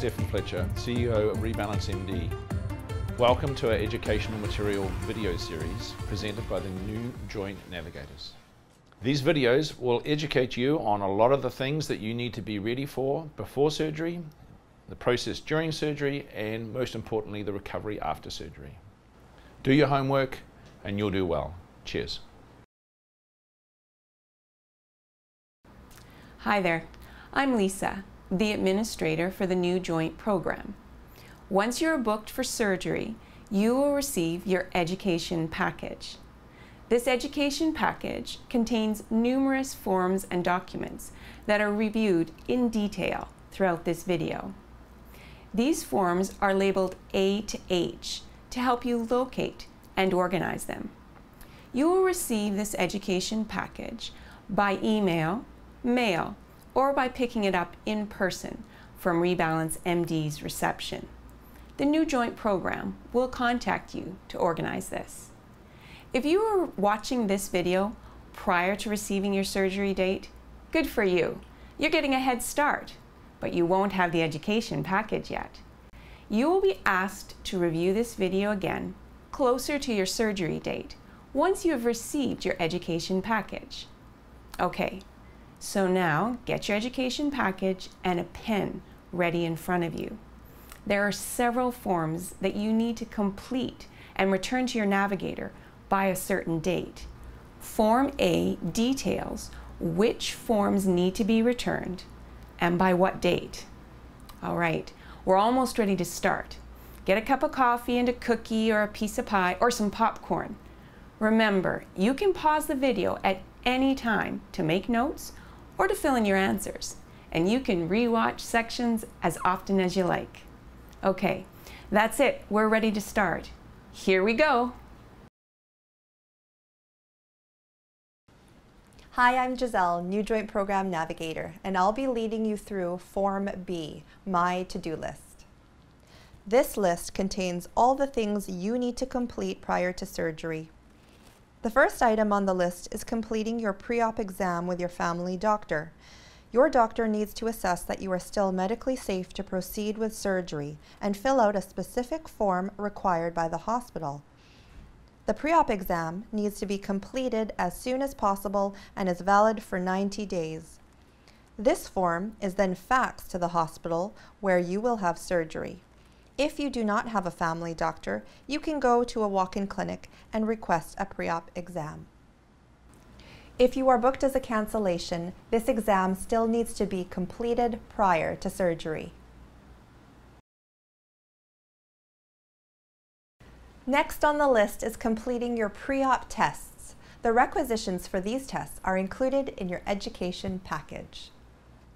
Stephen Fletcher, CEO of Rebalance MD. Welcome to our educational material video series presented by the New Joint Navigators. These videos will educate you on a lot of the things that you need to be ready for before surgery, the process during surgery, and most importantly, the recovery after surgery. Do your homework and you'll do well. Cheers. Hi there, I'm Lisa, the administrator for the New Joint Program. Once you're booked for surgery, you will receive your education package. This education package contains numerous forms and documents that are reviewed in detail throughout this video. These forms are labeled A to H to help you locate and organize them. You will receive this education package by email, mail, or by picking it up in person from Rebalance MD's reception. The new joint program will contact you to organize this. If you are watching this video prior to receiving your surgery date, good for you. You're getting a head start, but you won't have the education package yet. You will be asked to review this video again closer to your surgery date once you have received your education package. Okay, so now get your education package and a pen ready in front of you. There are several forms that you need to complete and return to your navigator by a certain date. Form A details which forms need to be returned and by what date. All right, we're almost ready to start. Get a cup of coffee and a cookie or a piece of pie or some popcorn. Remember, you can pause the video at any time to make notes or to fill in your answers, and you can rewatch sections as often as you like. Okay, that's it. We're ready to start. Here we go. Hi, I'm Giselle, New Joint Program Navigator, and I'll be leading you through Form B, My To-Do List. This list contains all the things you need to complete prior to surgery. The first item on the list is completing your pre-op exam with your family doctor. Your doctor needs to assess that you are still medically safe to proceed with surgery and fill out a specific form required by the hospital. The pre-op exam needs to be completed as soon as possible and is valid for 90 days. This form is then faxed to the hospital where you will have surgery. If you do not have a family doctor, you can go to a walk-in clinic and request a pre-op exam. If you are booked as a cancellation, this exam still needs to be completed prior to surgery. Next on the list is completing your pre-op tests. The requisitions for these tests are included in your education package.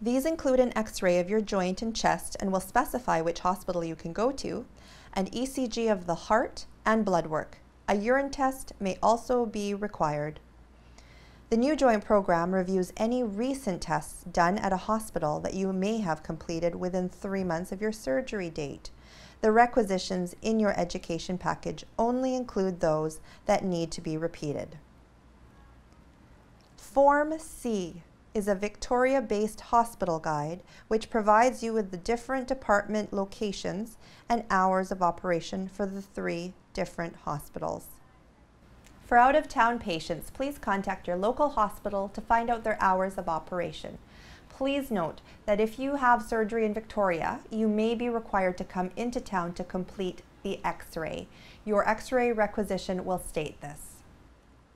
These include an x-ray of your joint and chest and will specify which hospital you can go to, an ECG of the heart, and blood work. A urine test may also be required. The new joint program reviews any recent tests done at a hospital that you may have completed within three months of your surgery date. The requisitions in your education package only include those that need to be repeated. Form C is a Victoria-based hospital guide which provides you with the different department locations and hours of operation for the three different hospitals. For out-of-town patients, please contact your local hospital to find out their hours of operation. Please note that if you have surgery in Victoria, you may be required to come into town to complete the x-ray. Your x-ray requisition will state this.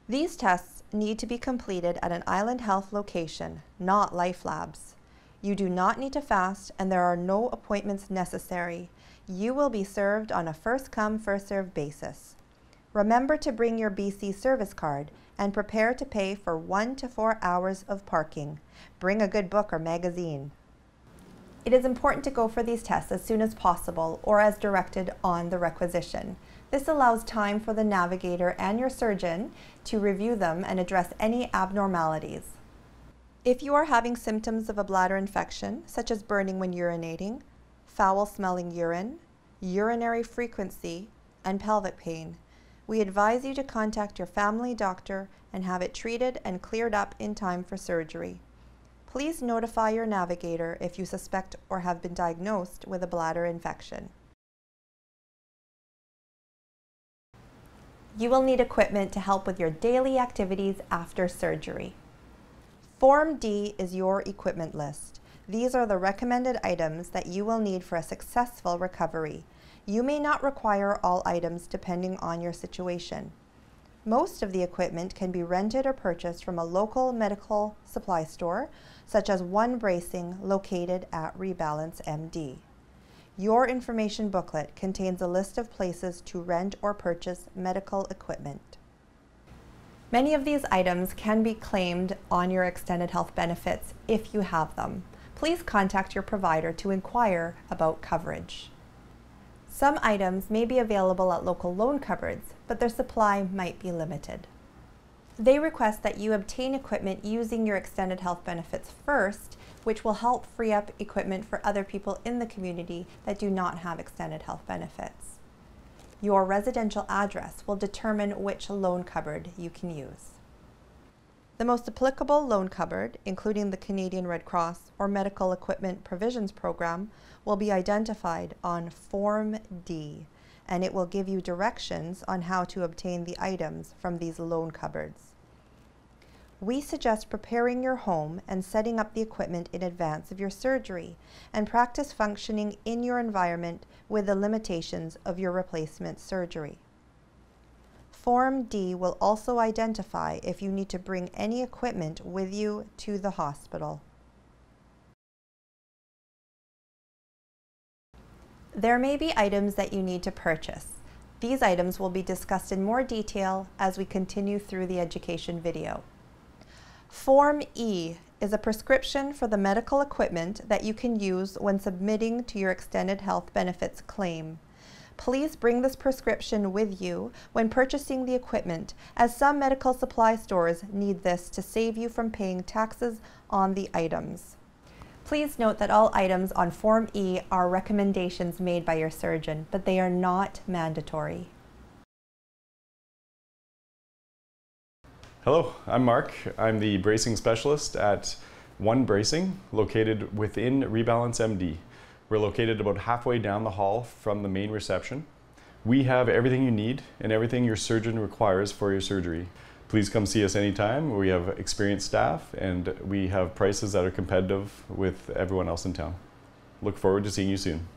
These tests need to be completed at an Island Health location, not Life Labs. You do not need to fast and there are no appointments necessary. You will be served on a first come, first served basis. Remember to bring your BC service card and prepare to pay for one to four hours of parking. Bring a good book or magazine. It is important to go for these tests as soon as possible or as directed on the requisition. This allows time for the navigator and your surgeon to review them and address any abnormalities. If you are having symptoms of a bladder infection, such as burning when urinating, foul smelling urine, urinary frequency, and pelvic pain, we advise you to contact your family doctor and have it treated and cleared up in time for surgery. Please notify your navigator if you suspect or have been diagnosed with a bladder infection. You will need equipment to help with your daily activities after surgery. Form D is your equipment list. These are the recommended items that you will need for a successful recovery. You may not require all items depending on your situation. Most of the equipment can be rented or purchased from a local medical supply store, such as One Bracing located at Rebalance MD. Your information booklet contains a list of places to rent or purchase medical equipment. Many of these items can be claimed on your extended health benefits if you have them. Please contact your provider to inquire about coverage. Some items may be available at local loan cupboards, but their supply might be limited. They request that you obtain equipment using your extended health benefits first, which will help free up equipment for other people in the community that do not have extended health benefits. Your residential address will determine which loan cupboard you can use. The most applicable loan cupboard, including the Canadian Red Cross or Medical Equipment Provisions Program, will be identified on Form D, and it will give you directions on how to obtain the items from these loan cupboards. We suggest preparing your home and setting up the equipment in advance of your surgery and practice functioning in your environment with the limitations of your replacement surgery. Form D will also identify if you need to bring any equipment with you to the hospital. There may be items that you need to purchase. These items will be discussed in more detail as we continue through the education video. Form E is a prescription for the medical equipment that you can use when submitting to your extended health benefits claim. Please bring this prescription with you when purchasing the equipment as some medical supply stores need this to save you from paying taxes on the items. Please note that all items on Form E are recommendations made by your surgeon, but they are not mandatory. Hello, I'm Mark. I'm the bracing specialist at One Bracing, located within Rebalance MD. We're located about halfway down the hall from the main reception. We have everything you need and everything your surgeon requires for your surgery. Please come see us anytime. We have experienced staff and we have prices that are competitive with everyone else in town. Look forward to seeing you soon.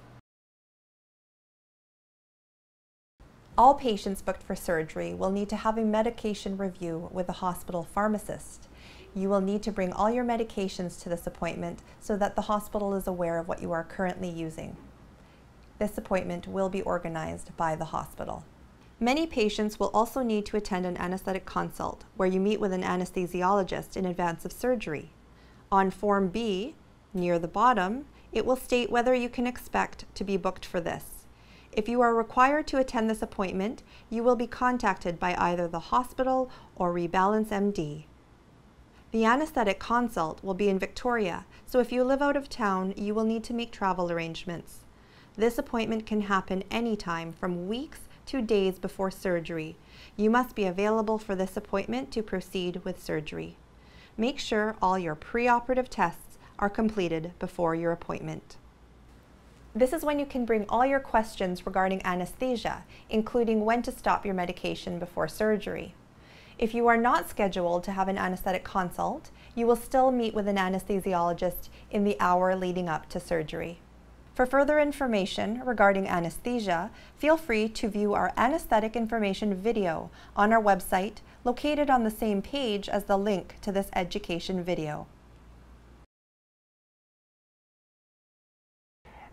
All patients booked for surgery will need to have a medication review with a hospital pharmacist. You will need to bring all your medications to this appointment so that the hospital is aware of what you are currently using. This appointment will be organized by the hospital. Many patients will also need to attend an anesthetic consult where you meet with an anesthesiologist in advance of surgery. On Form B, near the bottom, it will state whether you can expect to be booked for this. If you are required to attend this appointment, you will be contacted by either the hospital or Rebalance MD. The anesthetic consult will be in Victoria, so if you live out of town, you will need to make travel arrangements. This appointment can happen anytime from weeks to days before surgery. You must be available for this appointment to proceed with surgery. Make sure all your preoperative tests are completed before your appointment. This is when you can bring all your questions regarding anesthesia, including when to stop your medication before surgery. If you are not scheduled to have an anesthetic consult, you will still meet with an anesthesiologist in the hour leading up to surgery. For further information regarding anesthesia, feel free to view our anesthetic information video on our website located on the same page as the link to this education video.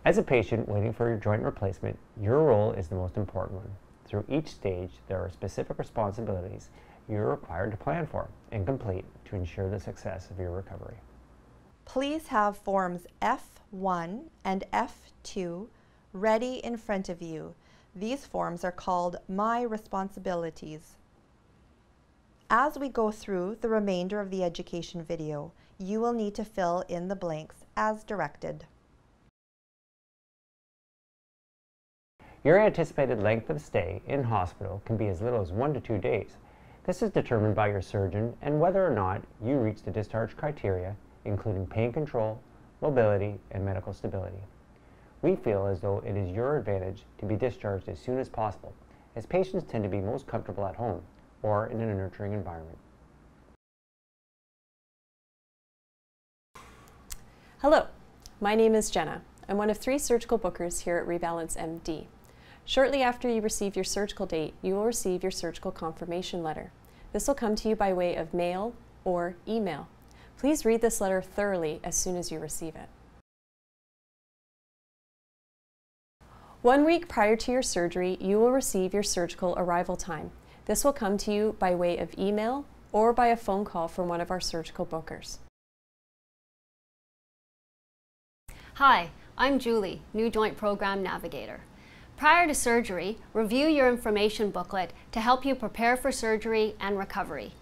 As a patient waiting for your joint replacement, your role is the most important one. Through each stage, there are specific responsibilities you're required to plan for and complete to ensure the success of your recovery. Please have forms F1 and F2 ready in front of you. These forms are called My Responsibilities. As we go through the remainder of the education video, you will need to fill in the blanks as directed. Your anticipated length of stay in hospital can be as little as one to two days. This is determined by your surgeon and whether or not you reach the discharge criteria, including pain control, mobility, and medical stability. We feel as though it is your advantage to be discharged as soon as possible, as patients tend to be most comfortable at home or in a nurturing environment. Hello, my name is Jenna. I'm one of three surgical bookers here at Rebalance MD. Shortly after you receive your surgical date, you will receive your surgical confirmation letter. This will come to you by way of mail or email. Please read this letter thoroughly as soon as you receive it. One week prior to your surgery, you will receive your surgical arrival time. This will come to you by way of email or by a phone call from one of our surgical bookers. Hi, I'm Julie, New Joint Program Navigator. Prior to surgery, review your information booklet to help you prepare for surgery and recovery.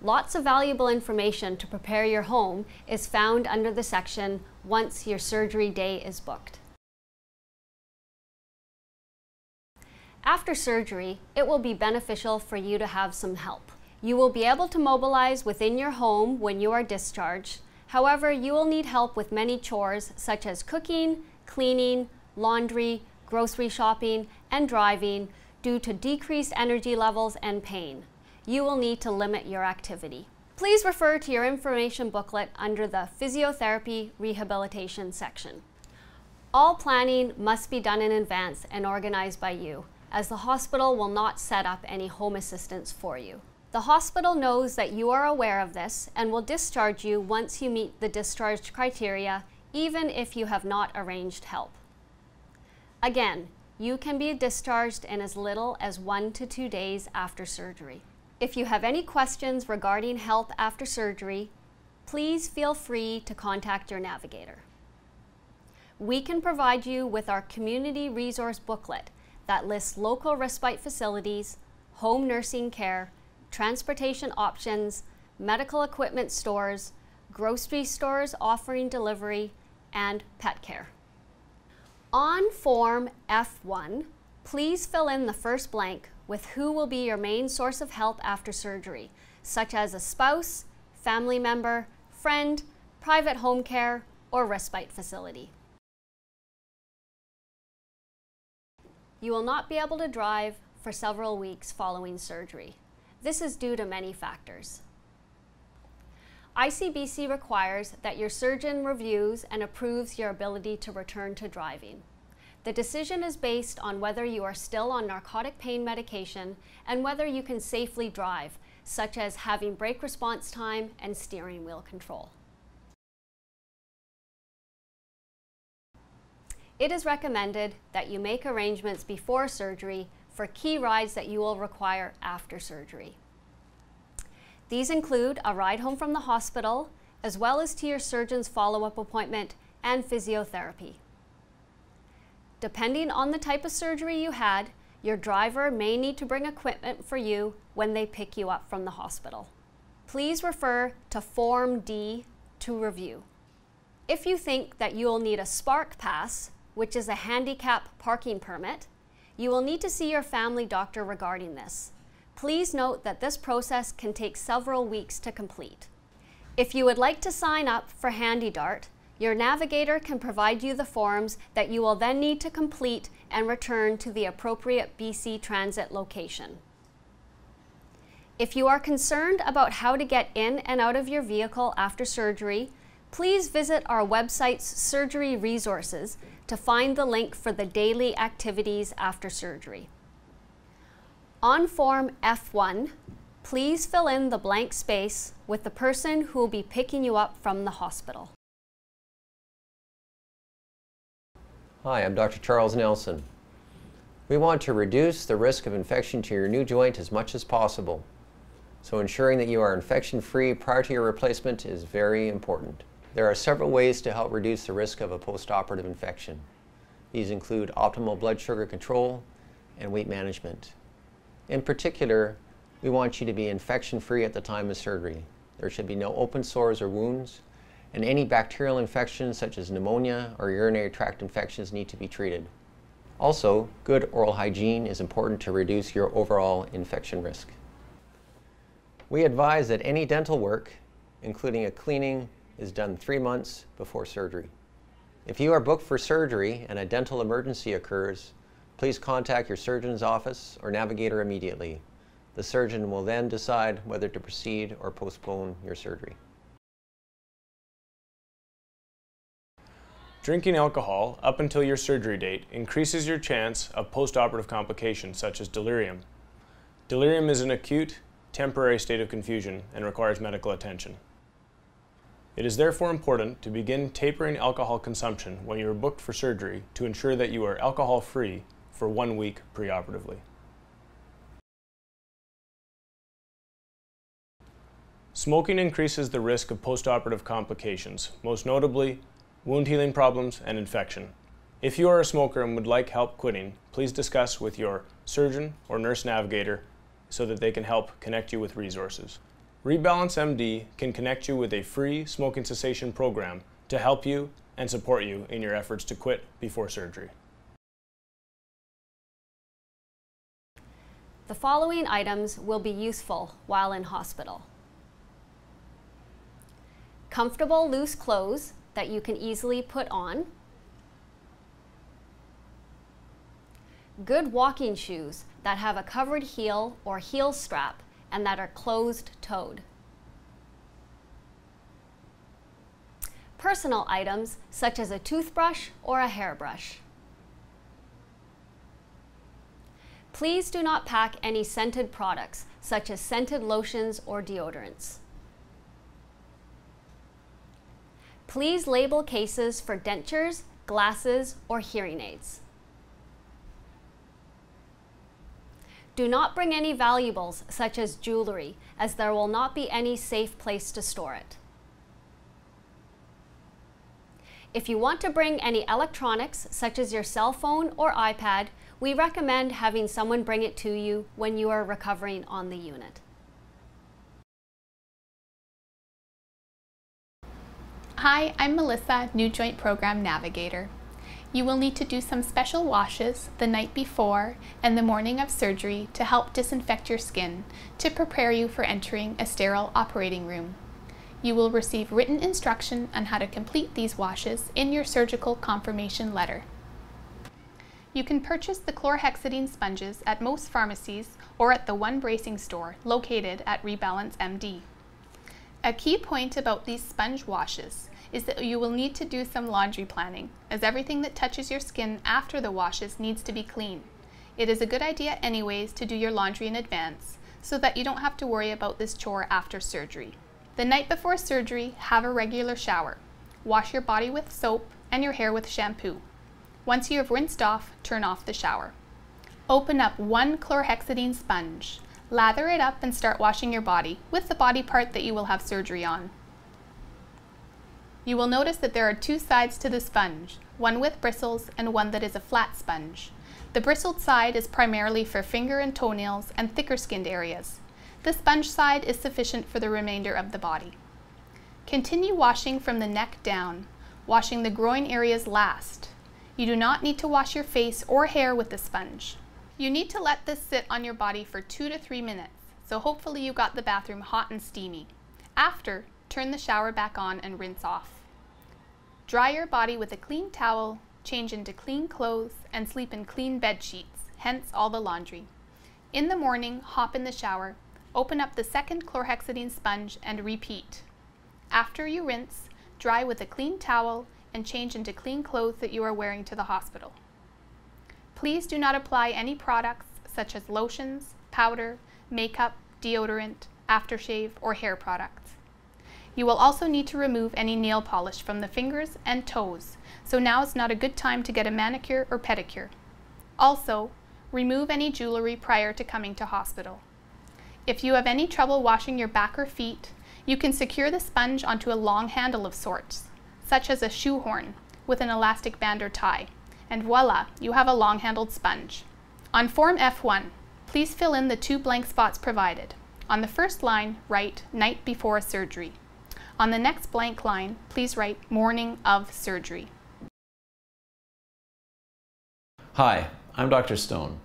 Lots of valuable information to prepare your home is found under the section Once Your Surgery Day is Booked. After surgery, it will be beneficial for you to have some help. You will be able to mobilize within your home when you are discharged However, you will need help with many chores such as cooking, cleaning, laundry, grocery shopping, and driving due to decreased energy levels and pain. You will need to limit your activity. Please refer to your information booklet under the Physiotherapy Rehabilitation section. All planning must be done in advance and organized by you, as the hospital will not set up any home assistance for you. The hospital knows that you are aware of this and will discharge you once you meet the discharge criteria, even if you have not arranged help. Again, you can be discharged in as little as one to two days after surgery. If you have any questions regarding health after surgery, please feel free to contact your navigator. We can provide you with our community resource booklet that lists local respite facilities, home nursing care, transportation options, medical equipment stores, grocery stores offering delivery, and pet care. On Form F1, please fill in the first blank with who will be your main source of help after surgery, such as a spouse, family member, friend, private home care, or respite facility. You will not be able to drive for several weeks following surgery. This is due to many factors. ICBC requires that your surgeon reviews and approves your ability to return to driving. The decision is based on whether you are still on narcotic pain medication and whether you can safely drive, such as having brake response time and steering wheel control. It is recommended that you make arrangements before surgery for key rides that you will require after surgery. These include a ride home from the hospital, as well as to your surgeon's follow-up appointment and physiotherapy. Depending on the type of surgery you had, your driver may need to bring equipment for you when they pick you up from the hospital. Please refer to Form D to review. If you think that you will need a SPARC Pass, which is a handicap parking permit, you will need to see your family doctor regarding this. Please note that this process can take several weeks to complete. If you would like to sign up for HandyDart, your navigator can provide you the forms that you will then need to complete and return to the appropriate BC Transit location. If you are concerned about how to get in and out of your vehicle after surgery, please visit our website's surgery resources to find the link for the daily activities after surgery. On Form F1, please fill in the blank space with the person who will be picking you up from the hospital. Hi, I'm Dr. Charles Nelson. We want to reduce the risk of infection to your new joint as much as possible. So ensuring that you are infection free prior to your replacement is very important. There are several ways to help reduce the risk of a postoperative infection. These include optimal blood sugar control and weight management. In particular, we want you to be infection-free at the time of surgery. There should be no open sores or wounds, and any bacterial infections such as pneumonia or urinary tract infections need to be treated. Also, good oral hygiene is important to reduce your overall infection risk. We advise that any dental work, including a cleaning, is done three months before surgery. If you are booked for surgery and a dental emergency occurs, please contact your surgeon's office or navigator immediately. The surgeon will then decide whether to proceed or postpone your surgery. Drinking alcohol up until your surgery date increases your chance of postoperative complications such as delirium. Delirium is an acute, temporary state of confusion and requires medical attention. It is therefore important to begin tapering alcohol consumption when you are booked for surgery to ensure that you are alcohol free for one week preoperatively. Smoking increases the risk of postoperative complications, most notably wound healing problems, and infection. If you are a smoker and would like help quitting, please discuss with your surgeon or nurse navigator so that they can help connect you with resources. Rebalance MD can connect you with a free smoking cessation program to help you and support you in your efforts to quit before surgery. The following items will be useful while in hospital. Comfortable loose clothes that you can easily put on. Good walking shoes that have a covered heel or heel strap and that are closed-toed. Personal items such as a toothbrush or a hairbrush. Please do not pack any scented products such as scented lotions or deodorants. Please label cases for dentures, glasses, or hearing aids. Do not bring any valuables, such as jewelry, as there will not be any safe place to store it. If you want to bring any electronics, such as your cell phone or iPad, we recommend having someone bring it to you when you are recovering on the unit. Hi, I'm Melissa, New Joint Program Navigator. You will need to do some special washes the night before and the morning of surgery to help disinfect your skin to prepare you for entering a sterile operating room. You will receive written instruction on how to complete these washes in your surgical confirmation letter. You can purchase the chlorhexidine sponges at most pharmacies or at the One Bracing store located at Rebalance MD. A key point about these sponge washes is that you will need to do some laundry planning, as everything that touches your skin after the washes needs to be clean. It is a good idea anyways to do your laundry in advance, so that you don't have to worry about this chore after surgery. The night before surgery, have a regular shower. Wash your body with soap and your hair with shampoo. Once you have rinsed off, turn off the shower. Open up one chlorhexidine sponge. Lather it up and start washing your body with the body part that you will have surgery on. You will notice that there are two sides to the sponge, one with bristles and one that is a flat sponge. The bristled side is primarily for finger and toenails and thicker skinned areas. The sponge side is sufficient for the remainder of the body. Continue washing from the neck down, washing the groin areas last. You do not need to wash your face or hair with the sponge. You need to let this sit on your body for two to three minutes, so hopefully you got the bathroom hot and steamy. After, turn the shower back on and rinse off. Dry your body with a clean towel, change into clean clothes, and sleep in clean bed sheets, hence all the laundry. In the morning, hop in the shower, open up the second chlorhexidine sponge, and repeat. After you rinse, dry with a clean towel and change into clean clothes that you are wearing to the hospital. Please do not apply any products such as lotions, powder, makeup, deodorant, aftershave, or hair products. You will also need to remove any nail polish from the fingers and toes, so now is not a good time to get a manicure or pedicure. Also, remove any jewelry prior to coming to hospital. If you have any trouble washing your back or feet, you can secure the sponge onto a long handle of sorts, such as a shoehorn, with an elastic band or tie and voila, you have a long-handled sponge. On Form F1, please fill in the two blank spots provided. On the first line, write night before surgery. On the next blank line, please write morning of surgery. Hi, I'm Dr. Stone.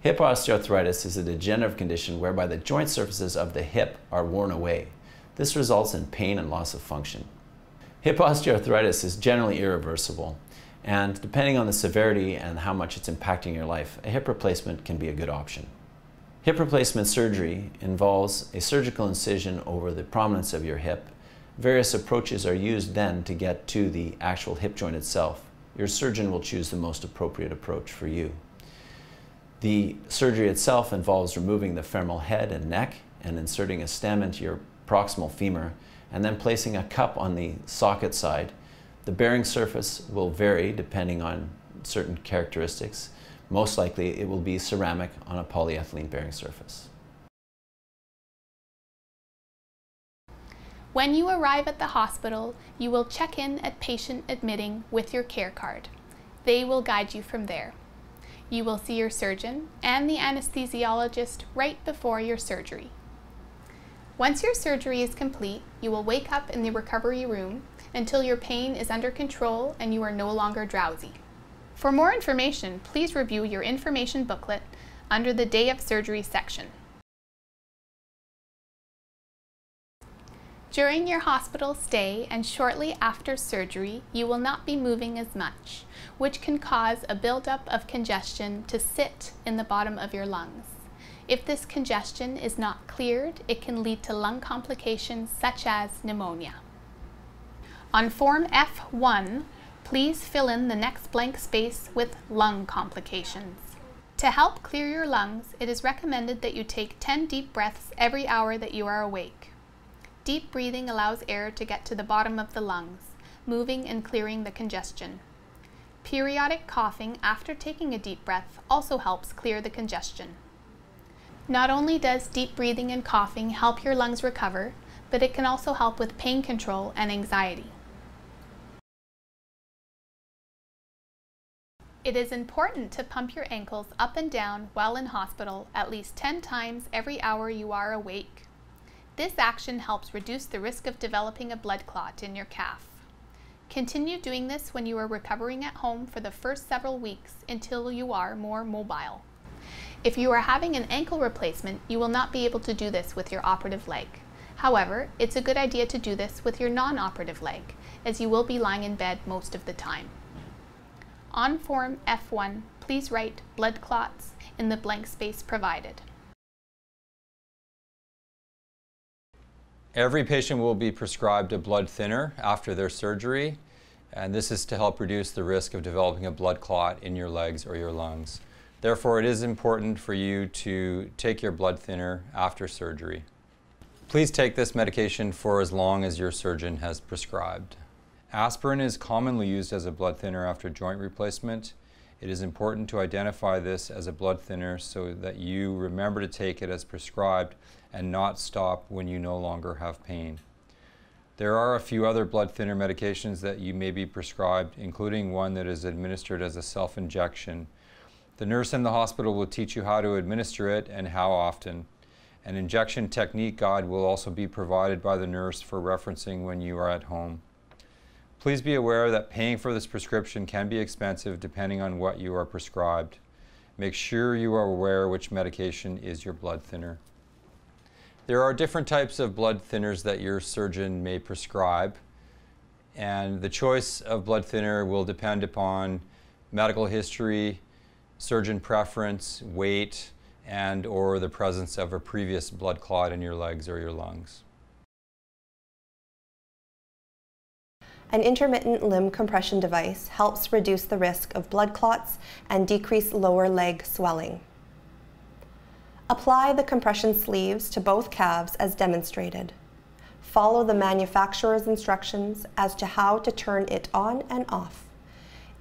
Hip osteoarthritis is a degenerative condition whereby the joint surfaces of the hip are worn away. This results in pain and loss of function. Hip osteoarthritis is generally irreversible, and depending on the severity and how much it's impacting your life, a hip replacement can be a good option. Hip replacement surgery involves a surgical incision over the prominence of your hip. Various approaches are used then to get to the actual hip joint itself. Your surgeon will choose the most appropriate approach for you. The surgery itself involves removing the femoral head and neck and inserting a stem into your proximal femur and then placing a cup on the socket side. The bearing surface will vary depending on certain characteristics. Most likely it will be ceramic on a polyethylene bearing surface. When you arrive at the hospital, you will check in at patient admitting with your care card. They will guide you from there. You will see your surgeon and the anesthesiologist right before your surgery. Once your surgery is complete, you will wake up in the recovery room until your pain is under control and you are no longer drowsy. For more information, please review your information booklet under the Day of Surgery section. During your hospital stay and shortly after surgery, you will not be moving as much, which can cause a buildup of congestion to sit in the bottom of your lungs. If this congestion is not cleared, it can lead to lung complications such as pneumonia. On Form F1, please fill in the next blank space with lung complications. To help clear your lungs, it is recommended that you take 10 deep breaths every hour that you are awake. Deep breathing allows air to get to the bottom of the lungs, moving and clearing the congestion. Periodic coughing after taking a deep breath also helps clear the congestion. Not only does deep breathing and coughing help your lungs recover, but it can also help with pain control and anxiety. It is important to pump your ankles up and down while in hospital at least 10 times every hour you are awake. This action helps reduce the risk of developing a blood clot in your calf. Continue doing this when you are recovering at home for the first several weeks until you are more mobile. If you are having an ankle replacement, you will not be able to do this with your operative leg. However, it's a good idea to do this with your non-operative leg, as you will be lying in bed most of the time. On Form F1, please write blood clots in the blank space provided. Every patient will be prescribed a blood thinner after their surgery, and this is to help reduce the risk of developing a blood clot in your legs or your lungs. Therefore, it is important for you to take your blood thinner after surgery. Please take this medication for as long as your surgeon has prescribed. Aspirin is commonly used as a blood thinner after joint replacement. It is important to identify this as a blood thinner so that you remember to take it as prescribed and not stop when you no longer have pain. There are a few other blood thinner medications that you may be prescribed, including one that is administered as a self-injection the nurse in the hospital will teach you how to administer it and how often. An injection technique guide will also be provided by the nurse for referencing when you are at home. Please be aware that paying for this prescription can be expensive depending on what you are prescribed. Make sure you are aware which medication is your blood thinner. There are different types of blood thinners that your surgeon may prescribe, and the choice of blood thinner will depend upon medical history, surgeon preference, weight, and or the presence of a previous blood clot in your legs or your lungs. An intermittent limb compression device helps reduce the risk of blood clots and decrease lower leg swelling. Apply the compression sleeves to both calves as demonstrated. Follow the manufacturer's instructions as to how to turn it on and off.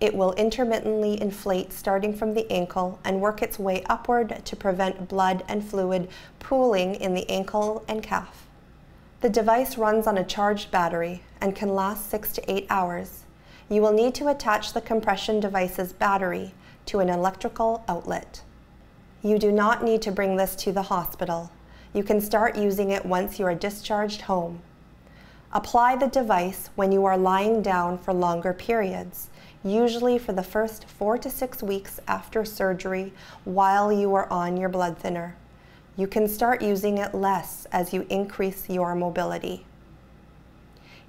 It will intermittently inflate starting from the ankle and work its way upward to prevent blood and fluid pooling in the ankle and calf. The device runs on a charged battery and can last six to eight hours. You will need to attach the compression device's battery to an electrical outlet. You do not need to bring this to the hospital. You can start using it once you are discharged home. Apply the device when you are lying down for longer periods usually for the first four to six weeks after surgery while you are on your blood thinner. You can start using it less as you increase your mobility.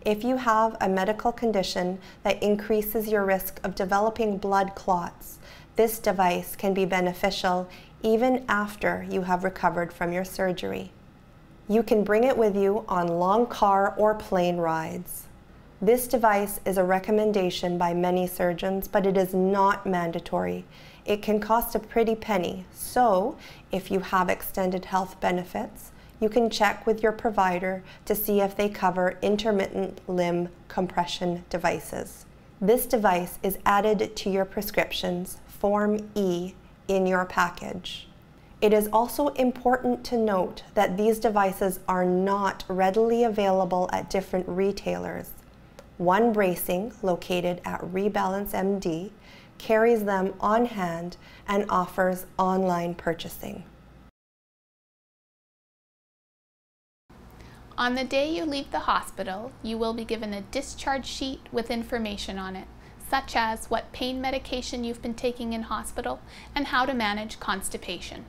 If you have a medical condition that increases your risk of developing blood clots, this device can be beneficial even after you have recovered from your surgery. You can bring it with you on long car or plane rides. This device is a recommendation by many surgeons, but it is not mandatory. It can cost a pretty penny, so if you have extended health benefits, you can check with your provider to see if they cover intermittent limb compression devices. This device is added to your prescriptions, Form E, in your package. It is also important to note that these devices are not readily available at different retailers. One Bracing, located at Rebalance MD, carries them on hand and offers online purchasing. On the day you leave the hospital, you will be given a discharge sheet with information on it, such as what pain medication you've been taking in hospital and how to manage constipation.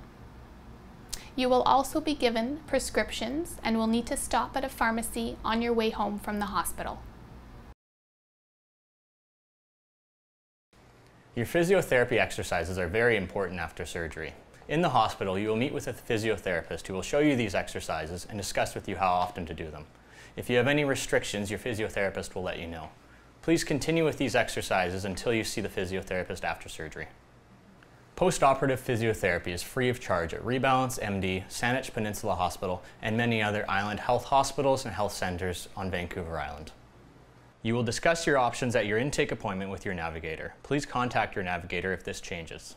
You will also be given prescriptions and will need to stop at a pharmacy on your way home from the hospital. Your physiotherapy exercises are very important after surgery. In the hospital, you will meet with a physiotherapist who will show you these exercises and discuss with you how often to do them. If you have any restrictions, your physiotherapist will let you know. Please continue with these exercises until you see the physiotherapist after surgery. Post-operative physiotherapy is free of charge at Rebalance MD, Saanich Peninsula Hospital, and many other island health hospitals and health centers on Vancouver Island. You will discuss your options at your intake appointment with your navigator. Please contact your navigator if this changes.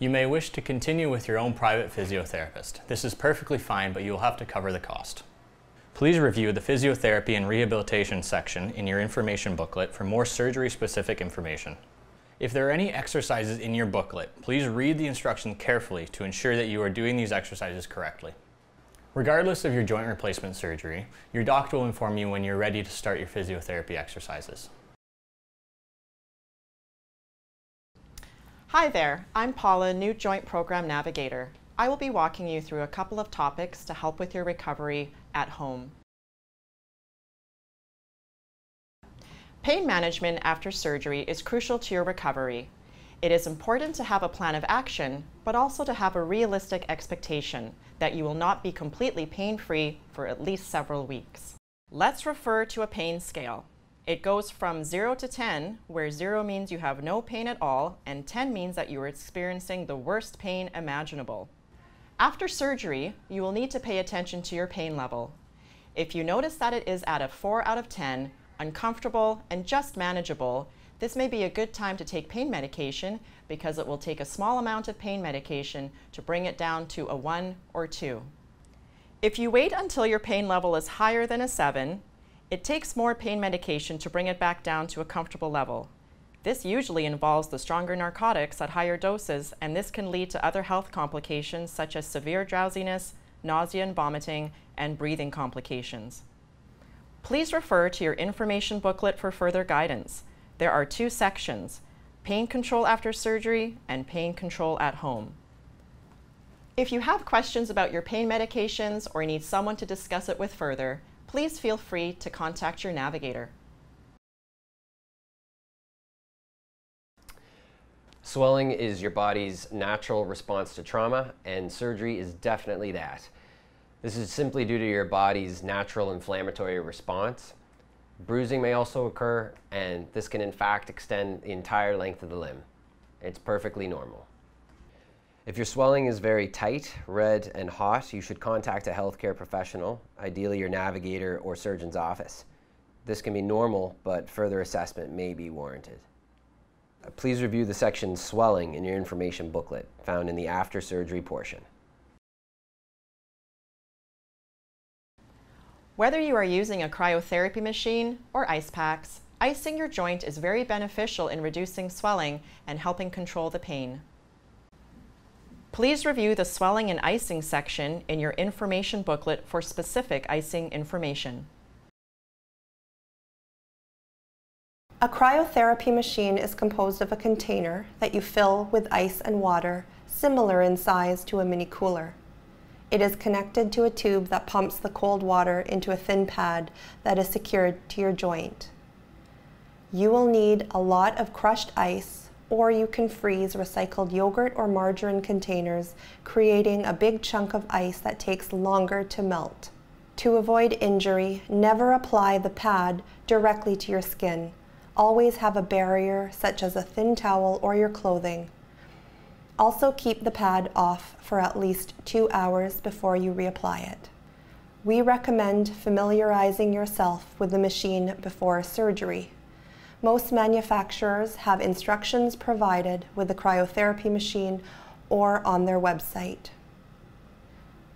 You may wish to continue with your own private physiotherapist. This is perfectly fine, but you will have to cover the cost. Please review the physiotherapy and rehabilitation section in your information booklet for more surgery-specific information. If there are any exercises in your booklet, please read the instructions carefully to ensure that you are doing these exercises correctly. Regardless of your joint replacement surgery, your doctor will inform you when you're ready to start your physiotherapy exercises. Hi there, I'm Paula, new Joint Program Navigator. I will be walking you through a couple of topics to help with your recovery at home. Pain management after surgery is crucial to your recovery. It is important to have a plan of action, but also to have a realistic expectation that you will not be completely pain-free for at least several weeks. Let's refer to a pain scale. It goes from 0 to 10, where 0 means you have no pain at all, and 10 means that you are experiencing the worst pain imaginable. After surgery, you will need to pay attention to your pain level. If you notice that it is at a 4 out of 10, uncomfortable, and just manageable, this may be a good time to take pain medication because it will take a small amount of pain medication to bring it down to a 1 or 2. If you wait until your pain level is higher than a 7, it takes more pain medication to bring it back down to a comfortable level. This usually involves the stronger narcotics at higher doses, and this can lead to other health complications such as severe drowsiness, nausea and vomiting, and breathing complications. Please refer to your information booklet for further guidance. There are two sections, pain control after surgery and pain control at home. If you have questions about your pain medications or need someone to discuss it with further, please feel free to contact your navigator. Swelling is your body's natural response to trauma, and surgery is definitely that. This is simply due to your body's natural inflammatory response Bruising may also occur, and this can in fact extend the entire length of the limb. It's perfectly normal. If your swelling is very tight, red, and hot, you should contact a healthcare professional, ideally your navigator or surgeon's office. This can be normal, but further assessment may be warranted. Uh, please review the section Swelling in your information booklet, found in the after surgery portion. Whether you are using a cryotherapy machine or ice packs, icing your joint is very beneficial in reducing swelling and helping control the pain. Please review the swelling and icing section in your information booklet for specific icing information. A cryotherapy machine is composed of a container that you fill with ice and water, similar in size to a mini cooler. It is connected to a tube that pumps the cold water into a thin pad that is secured to your joint. You will need a lot of crushed ice, or you can freeze recycled yogurt or margarine containers, creating a big chunk of ice that takes longer to melt. To avoid injury, never apply the pad directly to your skin. Always have a barrier, such as a thin towel or your clothing. Also keep the pad off for at least two hours before you reapply it. We recommend familiarizing yourself with the machine before surgery. Most manufacturers have instructions provided with the cryotherapy machine or on their website.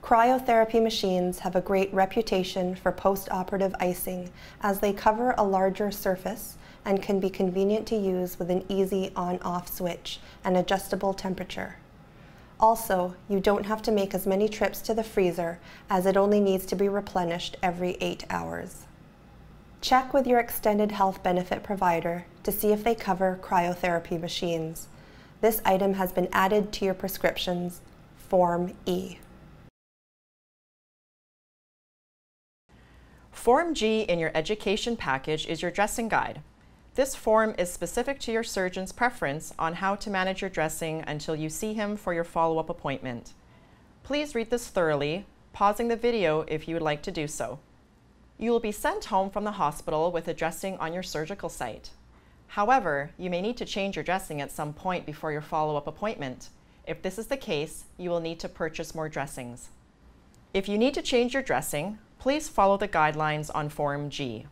Cryotherapy machines have a great reputation for post-operative icing as they cover a larger surface and can be convenient to use with an easy on-off switch and adjustable temperature. Also, you don't have to make as many trips to the freezer as it only needs to be replenished every eight hours. Check with your extended health benefit provider to see if they cover cryotherapy machines. This item has been added to your prescriptions, Form E. Form G in your education package is your dressing guide. This form is specific to your surgeon's preference on how to manage your dressing until you see him for your follow-up appointment. Please read this thoroughly, pausing the video if you would like to do so. You will be sent home from the hospital with a dressing on your surgical site. However, you may need to change your dressing at some point before your follow-up appointment. If this is the case, you will need to purchase more dressings. If you need to change your dressing, please follow the guidelines on Form G.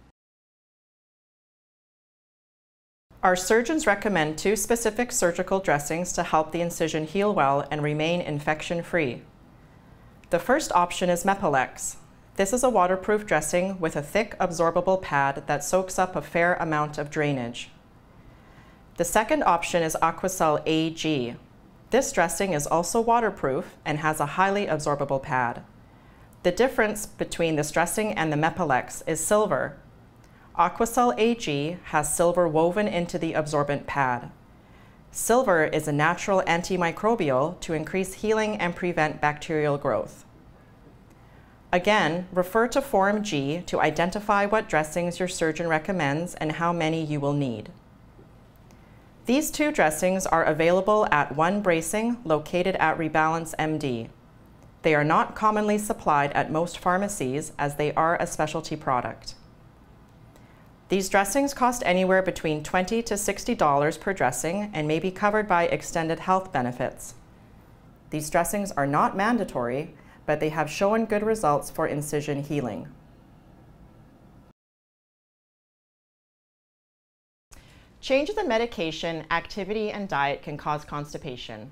Our surgeons recommend two specific surgical dressings to help the incision heal well and remain infection-free. The first option is Mepilex. This is a waterproof dressing with a thick absorbable pad that soaks up a fair amount of drainage. The second option is Aquacel AG. This dressing is also waterproof and has a highly absorbable pad. The difference between this dressing and the Mepilex is silver. Aquacel AG has silver woven into the absorbent pad. Silver is a natural antimicrobial to increase healing and prevent bacterial growth. Again, refer to Form G to identify what dressings your surgeon recommends and how many you will need. These two dressings are available at One Bracing located at Rebalance MD. They are not commonly supplied at most pharmacies as they are a specialty product. These dressings cost anywhere between 20 to $60 per dressing and may be covered by extended health benefits. These dressings are not mandatory, but they have shown good results for incision healing. Changes in medication, activity, and diet can cause constipation.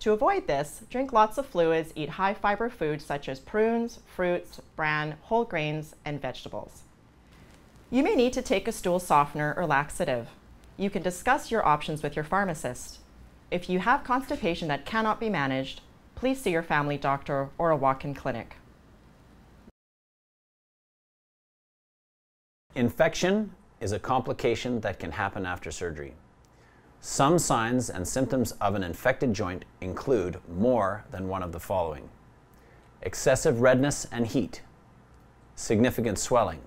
To avoid this, drink lots of fluids, eat high fiber foods such as prunes, fruits, bran, whole grains, and vegetables. You may need to take a stool softener or laxative. You can discuss your options with your pharmacist. If you have constipation that cannot be managed, please see your family doctor or a walk-in clinic. Infection is a complication that can happen after surgery. Some signs and symptoms of an infected joint include more than one of the following. Excessive redness and heat, significant swelling,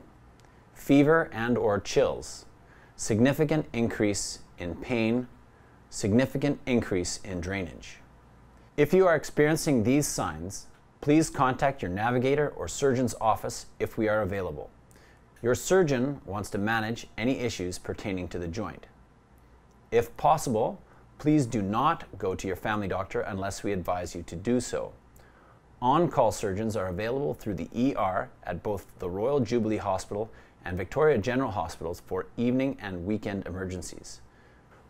fever and or chills, significant increase in pain, significant increase in drainage. If you are experiencing these signs, please contact your navigator or surgeon's office if we are available. Your surgeon wants to manage any issues pertaining to the joint. If possible, please do not go to your family doctor unless we advise you to do so. On-call surgeons are available through the ER at both the Royal Jubilee Hospital and Victoria General Hospitals for evening and weekend emergencies.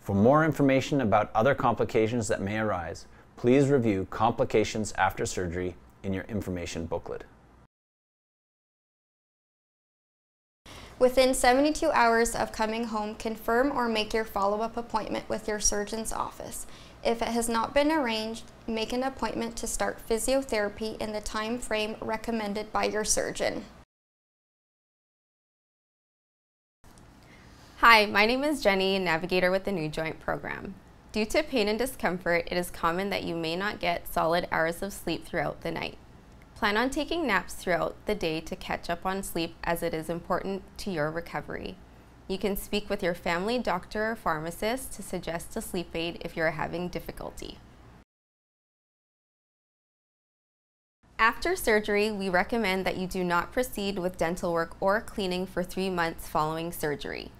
For more information about other complications that may arise, please review Complications After Surgery in your information booklet. Within 72 hours of coming home, confirm or make your follow-up appointment with your surgeon's office. If it has not been arranged, make an appointment to start physiotherapy in the time frame recommended by your surgeon. Hi, my name is Jenny, navigator with the New Joint Program. Due to pain and discomfort, it is common that you may not get solid hours of sleep throughout the night. Plan on taking naps throughout the day to catch up on sleep as it is important to your recovery. You can speak with your family doctor or pharmacist to suggest a sleep aid if you're having difficulty. After surgery, we recommend that you do not proceed with dental work or cleaning for three months following surgery.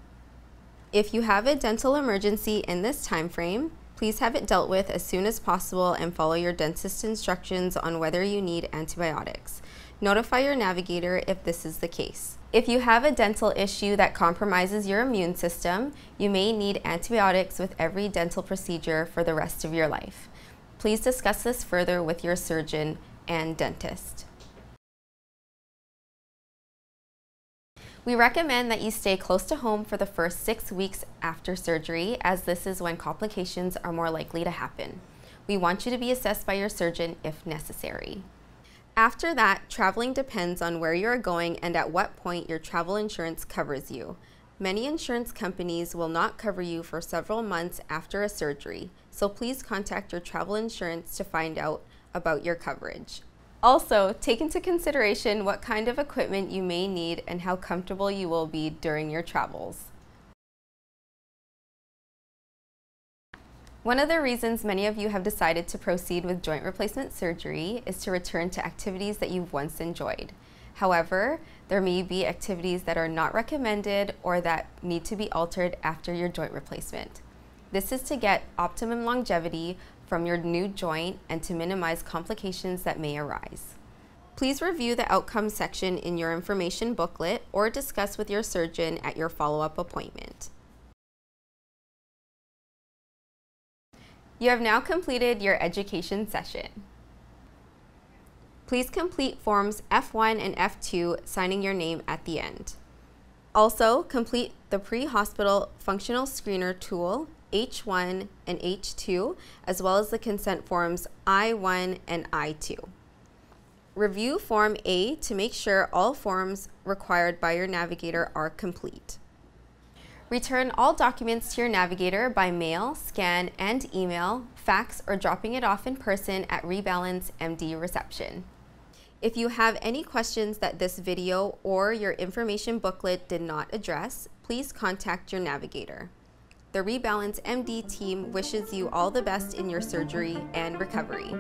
If you have a dental emergency in this time frame, please have it dealt with as soon as possible and follow your dentist's instructions on whether you need antibiotics. Notify your navigator if this is the case. If you have a dental issue that compromises your immune system, you may need antibiotics with every dental procedure for the rest of your life. Please discuss this further with your surgeon and dentist. We recommend that you stay close to home for the first six weeks after surgery, as this is when complications are more likely to happen. We want you to be assessed by your surgeon if necessary. After that, traveling depends on where you are going and at what point your travel insurance covers you. Many insurance companies will not cover you for several months after a surgery, so please contact your travel insurance to find out about your coverage. Also, take into consideration what kind of equipment you may need and how comfortable you will be during your travels. One of the reasons many of you have decided to proceed with joint replacement surgery is to return to activities that you've once enjoyed. However, there may be activities that are not recommended or that need to be altered after your joint replacement. This is to get optimum longevity from your new joint and to minimize complications that may arise. Please review the outcomes section in your information booklet or discuss with your surgeon at your follow-up appointment. You have now completed your education session. Please complete forms F1 and F2, signing your name at the end. Also, complete the pre-hospital functional screener tool, H1 and H2, as well as the consent forms I1 and I2. Review Form A to make sure all forms required by your navigator are complete. Return all documents to your navigator by mail, scan, and email, fax, or dropping it off in person at Rebalance MD reception. If you have any questions that this video or your information booklet did not address, please contact your navigator. The Rebalance MD team wishes you all the best in your surgery and recovery.